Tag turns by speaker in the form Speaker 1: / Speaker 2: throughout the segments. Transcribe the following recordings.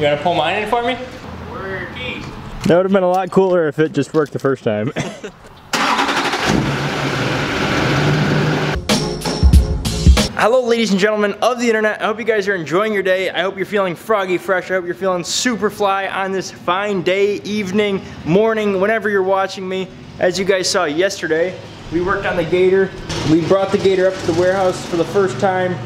Speaker 1: You wanna pull mine in for me?
Speaker 2: Where are your keys?
Speaker 3: That would have been a lot cooler if it just worked the first time. Hello ladies and gentlemen of the internet. I hope you guys are enjoying your day. I hope you're feeling froggy fresh. I hope you're feeling super fly on this fine day, evening, morning, whenever you're watching me. As you guys saw yesterday, we worked on the gator. We brought the gator up to the warehouse for the first time.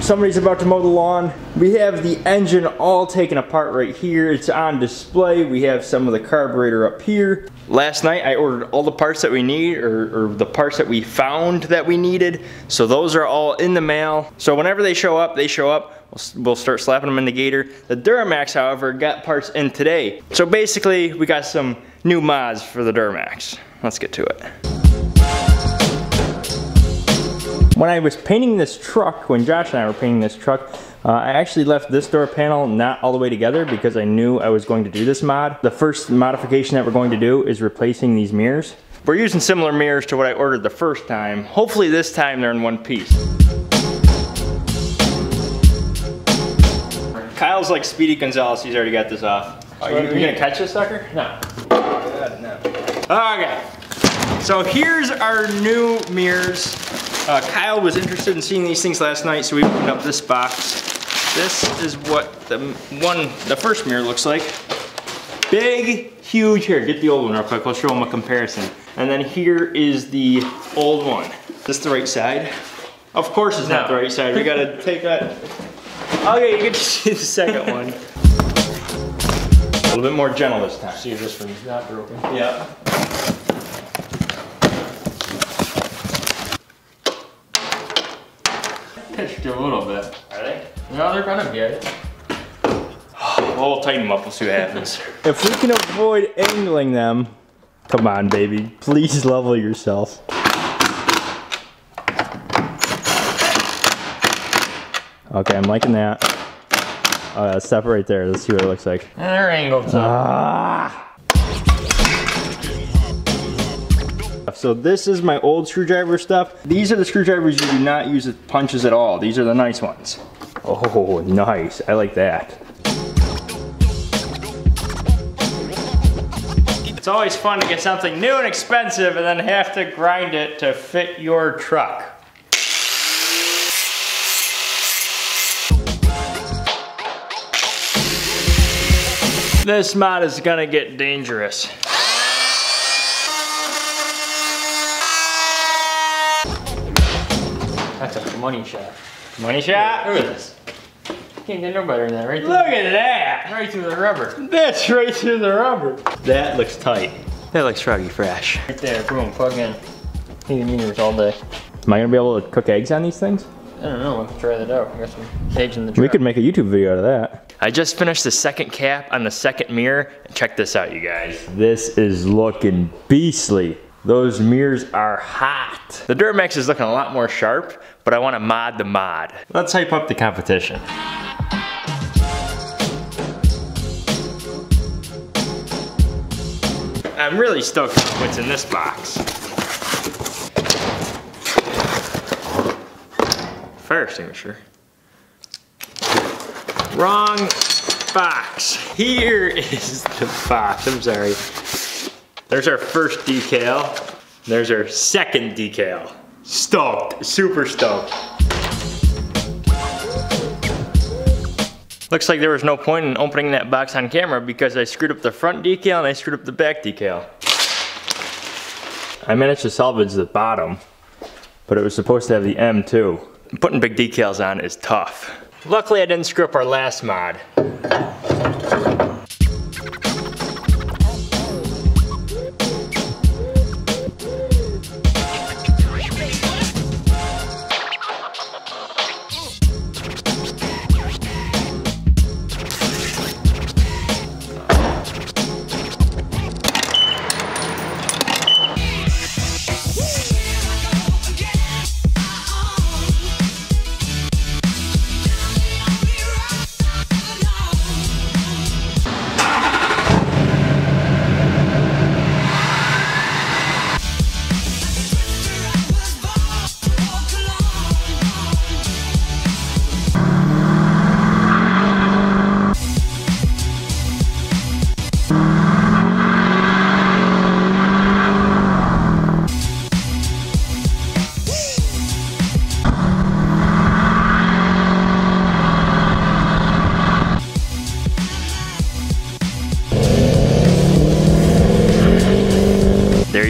Speaker 3: Somebody's about to mow the lawn. We have the engine all taken apart right here. It's on display. We have some of the carburetor up here. Last night I ordered all the parts that we need or, or, the parts that we found that we needed. So those are all in the mail. So whenever they show up, they show up. We'll, we'll start slapping them in the Gator. The Duramax, however, got parts in today. So basically we got some new mods for the Duramax. Let's get to it. When I was painting this truck, when Josh and I were painting this truck, uh, I actually left this door panel not all the way together because I knew I was going to do this mod. The first modification that we're going to do is replacing these mirrors. We're using similar mirrors to what I ordered the first time. Hopefully this time they're in one piece. Kyle's like Speedy Gonzales, he's already got this off. Are you, you gonna catch this sucker? No. God, no. Okay, so here's our new mirrors. Uh, Kyle was interested in seeing these things last night, so we opened up this box. This is what the one, the first mirror looks like. Big, huge, here, get the old one real quick, we'll show them a comparison. And then here is the old one. Is this the right side? Of course it's no. not the right side, we gotta take that. Okay, you get to see the second one. A little bit more gentle this time.
Speaker 1: See if this one's not broken.
Speaker 3: Yeah.
Speaker 1: Pitched a little bit.
Speaker 3: Are they?
Speaker 1: No, they're gonna get it.
Speaker 3: Well, we'll tighten them up, we'll see what happens. if we can avoid angling them, come on, baby. Please level yourself. Okay, I'm liking that. Oh, yeah, stop it right there. Let's see what it looks like.
Speaker 1: And they're angled.
Speaker 3: Ah. So this is my old screwdriver stuff. These are the screwdrivers you do not use with punches at all. These are the nice ones. Oh, nice. I like that. It's always fun to get something new and expensive and then have to grind it to fit your truck. This mod is gonna get dangerous.
Speaker 1: That's a money shot.
Speaker 3: Money shot?
Speaker 1: Look at this. Can't get no better than that, right?
Speaker 3: Look at that!
Speaker 1: Right through the rubber.
Speaker 3: That's right through the rubber. That looks tight. That looks froggy fresh.
Speaker 1: Right there, boom, plug in. Heating meters all day.
Speaker 3: Am I gonna be able to cook eggs on these things?
Speaker 1: I don't know, let's try that out. I got some eggs in the truck.
Speaker 3: We could make a YouTube video out of that. I just finished the second cap on the second mirror. Check this out, you guys. This is looking beastly. Those mirrors are hot. The Duramax is looking a lot more sharp, but I wanna mod the mod. Let's hype up the competition. I'm really stoked with what's in this box. Fire extinguisher. Wrong box. Here is the box, I'm sorry. There's our first decal. There's our second decal. Stoked, super stoked. Looks like there was no point in opening that box on camera because I screwed up the front decal and I screwed up the back decal. I managed to salvage the bottom, but it was supposed to have the M too. Putting big decals on is tough. Luckily I didn't screw up our last mod.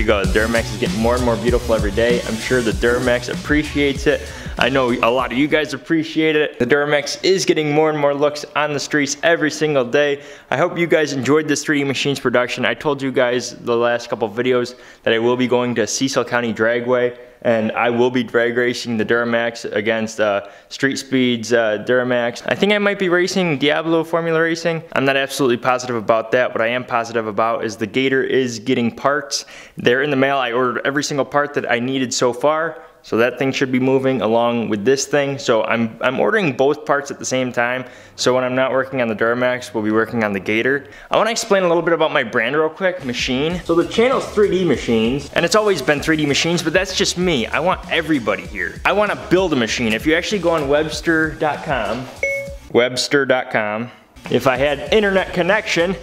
Speaker 3: Go. The Duramax is getting more and more beautiful every day. I'm sure the Duramax appreciates it. I know a lot of you guys appreciate it. The Duramax is getting more and more looks on the streets every single day. I hope you guys enjoyed this 3D Machines production. I told you guys the last couple videos that I will be going to Cecil County Dragway and I will be drag racing the Duramax against uh, Street Speed's uh, Duramax. I think I might be racing Diablo Formula Racing. I'm not absolutely positive about that. What I am positive about is the Gator is getting parts. They're in the mail. I ordered every single part that I needed so far. So that thing should be moving along with this thing. So I'm, I'm ordering both parts at the same time. So when I'm not working on the Duramax, we'll be working on the Gator. I wanna explain a little bit about my brand real quick, Machine. So the channel's 3D Machines, and it's always been 3D Machines, but that's just me. I want everybody here. I wanna build a machine. If you actually go on webster.com, webster.com, if I had internet connection,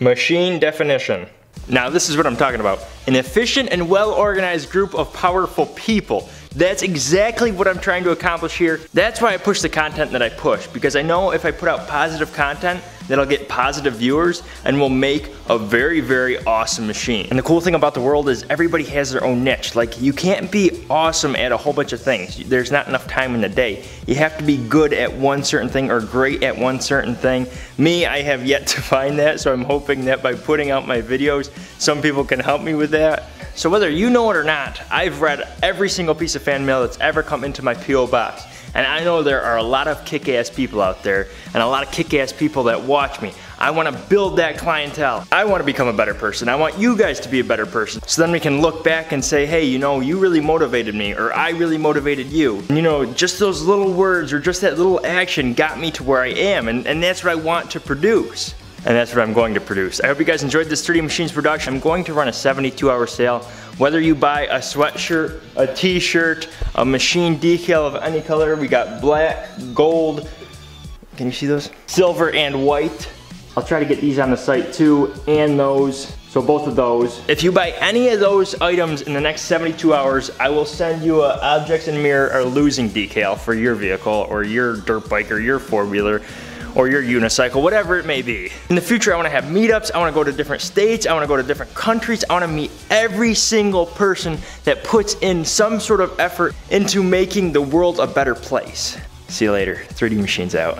Speaker 3: machine definition. Now this is what I'm talking about. An efficient and well-organized group of powerful people. That's exactly what I'm trying to accomplish here. That's why I push the content that I push because I know if I put out positive content, that'll get positive viewers and will make a very, very awesome machine. And the cool thing about the world is everybody has their own niche. Like you can't be awesome at a whole bunch of things. There's not enough time in the day. You have to be good at one certain thing or great at one certain thing. Me, I have yet to find that, so I'm hoping that by putting out my videos, some people can help me with that. So whether you know it or not, I've read every single piece of fan mail that's ever come into my P.O. box. And I know there are a lot of kick-ass people out there and a lot of kick-ass people that watch me. I wanna build that clientele. I wanna become a better person. I want you guys to be a better person. So then we can look back and say, hey, you know, you really motivated me or I really motivated you. And, you know, just those little words or just that little action got me to where I am and, and that's what I want to produce and that's what I'm going to produce. I hope you guys enjoyed this 3D Machines production. I'm going to run a 72 hour sale. Whether you buy a sweatshirt, a t-shirt, a machine decal of any color, we got black, gold, can you see those? Silver and white. I'll try to get these on the site too, and those. So both of those. If you buy any of those items in the next 72 hours, I will send you a Objects and Mirror or losing decal for your vehicle or your dirt bike or your four wheeler or your unicycle, whatever it may be. In the future, I wanna have meetups, I wanna go to different states, I wanna go to different countries, I wanna meet every single person that puts in some sort of effort into making the world a better place. See you later, 3D Machines out.